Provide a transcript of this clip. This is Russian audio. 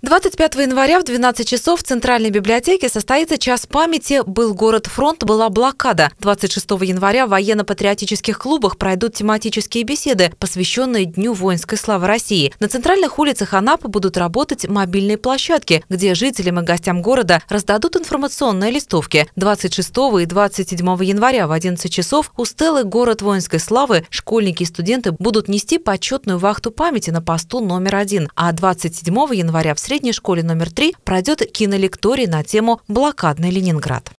25 января в 12 часов в Центральной библиотеке состоится час памяти «Был город-фронт, была блокада». 26 января в военно-патриотических клубах пройдут тематические беседы, посвященные Дню воинской славы России. На центральных улицах Анапы будут работать мобильные площадки, где жителям и гостям города раздадут информационные листовки. 26 и 27 января в 11 часов у стелы «Город воинской славы» школьники и студенты будут нести почетную вахту памяти на посту номер один, а 27 января в средней школе номер три пройдет кинолекторий на тему «Блокадный Ленинград».